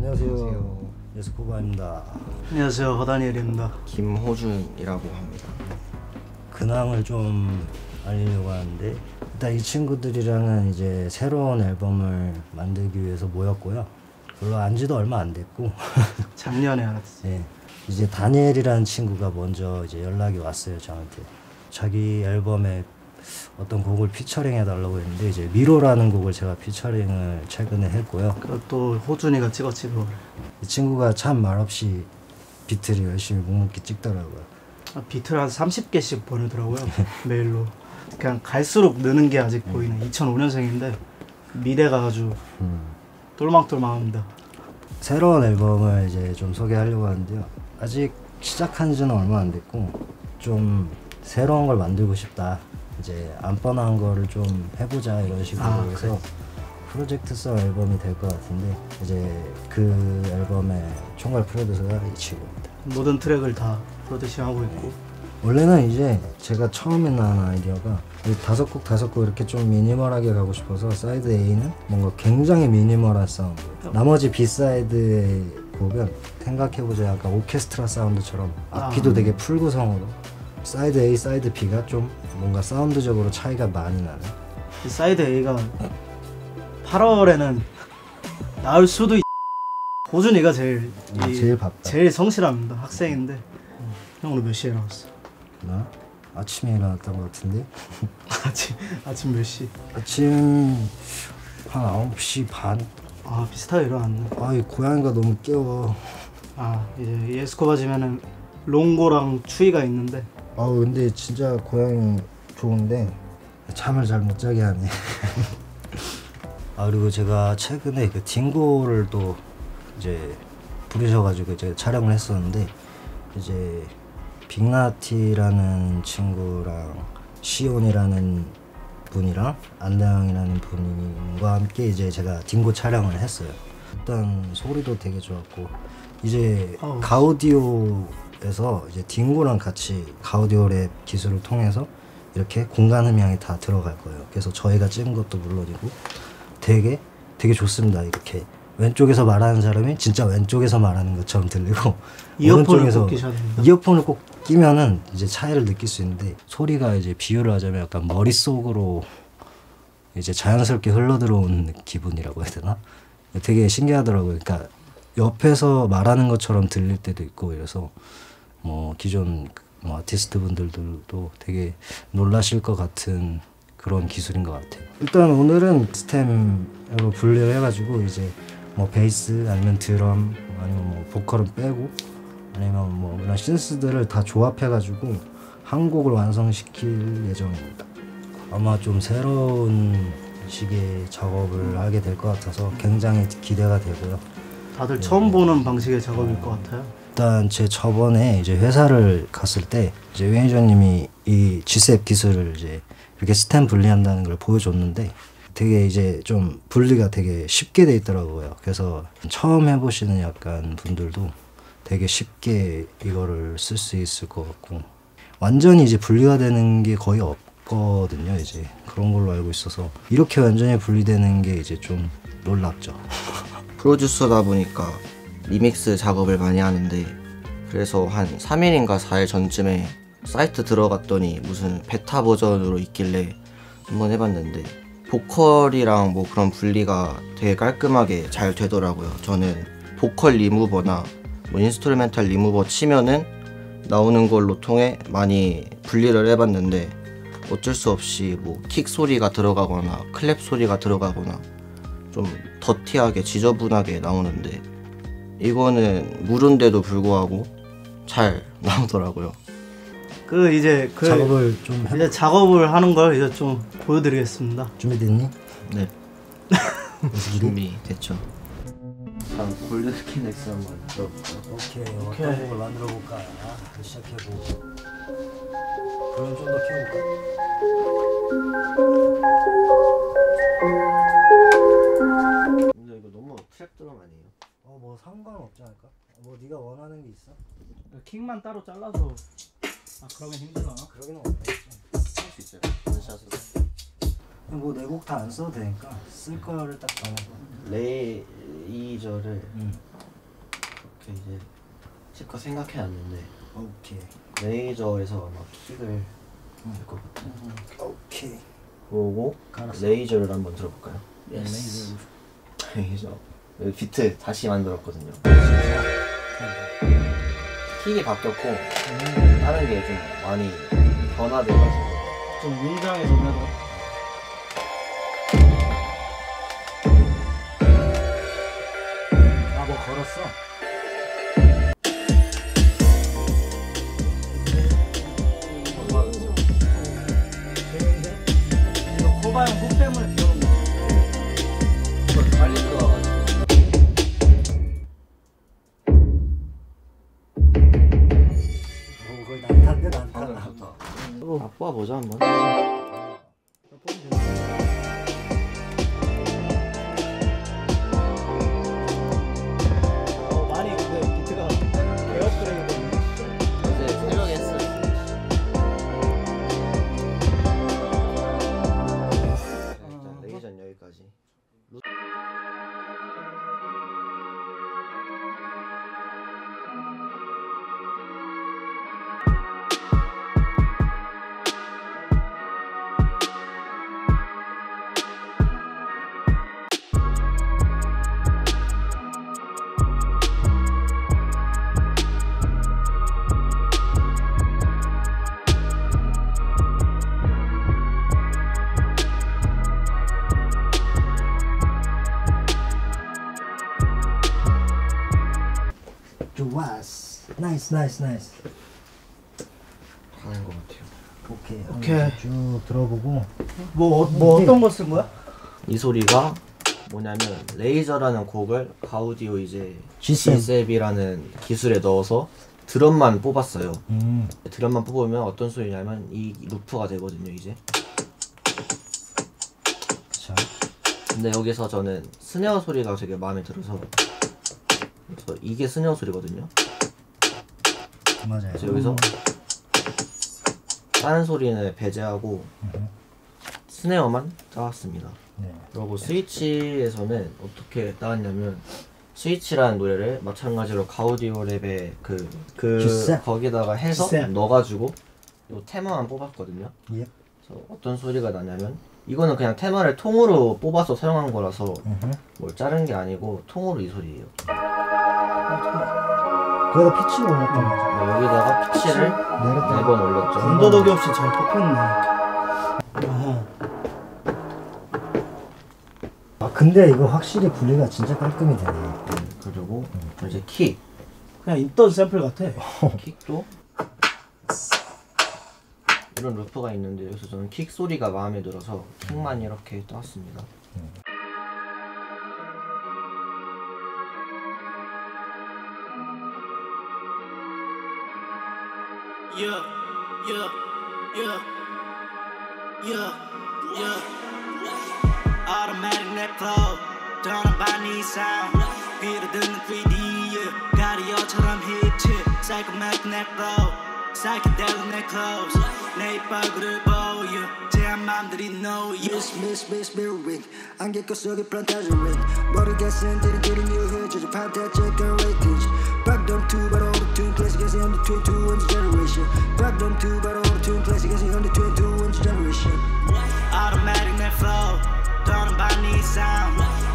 안녕하세요. 예스코바입니다. 안녕하세요 허다니엘입니다 김호준이라고 합니다. 근황을 좀 알리려고 하는데 일단 이 친구들이랑은 이제 새로운 앨범을 만들기 위해서 모였고요. 별로 안지도 얼마 안 됐고 작년에 알았어 예, 이제 다니엘이라는 친구가 먼저 이제 연락이 왔어요 저한테 자기 앨범에 어떤 곡을 피처링 해달라고 했는데 이제 미로라는 곡을 제가 피처링을 최근에 했고요. 그것도 호준이가 찍었지 그거를 이 친구가 참 말없이 비트를 열심히 묵묵히 찍더라고요. 아, 비트를 한 30개씩 보내더라고요 메일로 그냥 갈수록 느는 게 아직 보이네 2005년생인데 미래가 아주 음. 똘망똘망합니다 새로운 앨범을 이제 좀 소개하려고 하는데요. 아직 시작한 지는 얼마 안 됐고 좀 새로운 걸 만들고 싶다. 이제 안 뻔한 거를 좀 해보자 이런 식으로 아, 해서 프로젝트성 앨범이 될 것 같은데 이제 그 앨범의 총괄 프로듀서가 이 친구입니다. 모든 트랙을 다 프로듀싱하고 있고. 원래는 이제 제가 처음에 나온 아이디어가 이 다섯 곡 다섯 곡 이렇게 좀 미니멀하게 가고 싶어서 side A는 뭔가 굉장히 미니멀한 사운드. 나머지 B side의 곡은 생각해보자 약간 오케스트라 사운드처럼 악기도 아. 되게 풀 구성으로 side A side B가 좀 뭔가 사운드적으로 차이가 많이 나는 이 side A가 8월에는 나올 수도 있... 호준이가 제일 아, 이- 제일 바빠. 제일 성실합니다 학생인데. 형 오늘 몇 시에 나왔어? 나? 아침에 일어났던 것 같은데? 아침 아침 몇 시? 아침 한 9시 반. 아 비슷하게 일어났네. 아이 고양이가 너무 깨워. 아 이제 예스코바 지면은 롱고랑 추위가 있는데 아 근데 진짜 고양이 좋은데 잠을 잘 못 자게 하네. 아 그리고 제가 최근에 그 딩고를 또 이제 부르셔가지고 이제 촬영을 했었는데 이제 빅나티라는 친구랑 시온이라는 분이랑 안다영이라는 분과 함께 이제 제가 딩고 촬영을 했어요. 일단 소리도 되게 좋았고 이제. 가우디오 에서 이제 딩고랑 같이 가우디오 랩 기술을 통해서 이렇게 공간 음향이 다 들어갈 거예요. 그래서 저희가 찍은 것도 물론이고 되게 되게 좋습니다. 이렇게 왼쪽에서 말하는 사람이 진짜 왼쪽에서 말하는 것처럼 들리고 이어폰을 꼭. 이어폰을 꼭 끼면은 이제 차이를 느낄 수 있는데 소리가 이제 비유를 하자면 약간 머릿속으로 이제 자연스럽게 흘러들어온 기분이라고 해야 되나? 되게 신기하더라고요. 그러니까 옆에서 말하는 것처럼 들릴 때도 있고 이래서 뭐 기존 뭐 아티스트 분들도 되게 놀라실 것 같은 그런 기술인 것 같아요. 일단 오늘은 스템으로 분류를 해가지고 이제 뭐 베이스 아니면 드럼 아니면 뭐 보컬은 빼고 아니면 뭐 이런 신스들을 다 조합해가지고 한 곡을 완성시킬 예정입니다. 아마 좀 새로운 식의 작업을 하게 될 것 같아서 굉장히 기대가 되고요. 다들 처음 보는 방식의 작업일 것 같아요. 일단 제 저번에 이제 회사를 갔을 때 이제 매니저님이 이 G셉 기술을 이제 이렇게 스탬 분리한다는 걸 보여줬는데 되게 이제 좀 분리가 되게 쉽게 돼 있더라고요. 그래서 처음 해보시는 약간 분들도 되게 쉽게 이거를 쓸 수 있을 것 같고 완전히 이제 분리가 되는 게 거의 없거든요. 이제 그런 걸로 알고 있어서 이렇게 완전히 분리되는 게 이제 좀 놀랍죠. 프로듀서다 보니까 리믹스 작업을 많이 하는데 그래서 한 3일인가 4일 전쯤에 사이트 들어갔더니 무슨 베타 버전으로 있길래 한번 해봤는데 보컬이랑 뭐 그런 분리가 되게 깔끔하게 잘 되더라고요. 저는 보컬 리무버나 뭐 인스트루멘탈 리무버 치면은 나오는 걸로 통해 많이 분리를 해봤는데 어쩔 수 없이 뭐 kick 소리가 들어가거나 clap 소리가 들어가거나 좀 더티하게 지저분하게 나오는데 이거는 무료인데도 불구하고 잘 나오더라고요. 그 이제 그 작업을 좀 해, 이제 작업을 하는 걸 이제 좀 보여드리겠습니다. 준비됐니? 네. 준비 됐죠. 다음 gold skin X 한번 들어볼까요? 오케이, 오케이. 어떤 곡을 만들어 볼까? 시작해보고 그럼 좀 더 키워볼까? 근데 이거 너무 trap drum 아니에요? 상관없지 않을까? 뭐 네가 원하는 게 있어? kick만 따로 잘라서 아 그러면 힘들나? 그러기는 없겠지 할수 있어요. one shot으로. 뭐 내 곡 다 안 써도 되니까 쓸 거를 딱 정해서 레이저를 음. 이렇게 이제 실컷 생각해놨는데 오케이 레이저에서 아마 킥을 될것 같아요. 오케이 그러고. 레이저를 한번 들어볼까요? 레이저 여기 비트 다시 만들었거든요. 킥이 바뀌었고 다른 게 좀 많이 변화돼가지고 좀 웅장해서 내가 아뭐 걸었어? 이거 코바형 훅 때문에 아 뽑아보자 한번. nice nice nice 가는 것 같아요. 오케이 오케이. 쭉 들어보고 뭐, 어, 뭐 어떤 거 쓴 거야? 이 소리가 뭐냐면 레이저라는 곡을 가우디오 이제 G7. GSEP이라는 기술에 넣어서 드럼만 뽑았어요. 음 드럼만 뽑으면 어떤 소리냐면 이 루프가 되거든요 이제. 자, 근데 여기서 저는 스네어 소리가 되게 마음에 들어서 그래서 이게 스네어 소리거든요. 맞아요 그래서 여기서 다른 소리는 배제하고 스네어만 따왔습니다. 네. 그리고 스위치에서는 어떻게 따왔냐면 스위치라는 노래를 마찬가지로 가우디오 랩의 그, 그 G7. 거기다가 해서 G7. 넣어가지고 요 테마만 뽑았거든요. 예. 그래서 어떤 소리가 나냐면 이거는 그냥 테마를 통으로 뽑아서 사용한 거라서. 뭘 자른 게 아니고 통으로 이 소리예요. 거기다 피치를 올렸던 거죠 네, 여기다가 피치를 내렸다 네번 올렸죠. 군더더기 없이 잘 뽑혔네. 아하. 아 근데 이거 확실히 분리가 진짜 깔끔히 되네 그리고 이제 킥, 그냥 있던 샘플 같아. 킥도 이런 루프가 있는데 여기서 저는 킥 소리가 마음에 들어서 킥만 이렇게 땄습니다. Yeah, yeah, yeah, yeah, yeah. Automatic net flow, don't buy need sound. Better than the 3D, yeah. 가리어처럼 힙치, psychomatic net flow. Psychedelic net clothes, 내 이빨을 보여. 제한 맘들이 know you. Miss, miss, miss, mirroring 안개 속에 plantagerin 머리가 쓴들이 들이 new 저저 판타지가 Back down two, but all the tune classic as the under 22 generation. Back down two, but all the tune classic as the under 22 generation. Automatic net flow, thrown by need sound.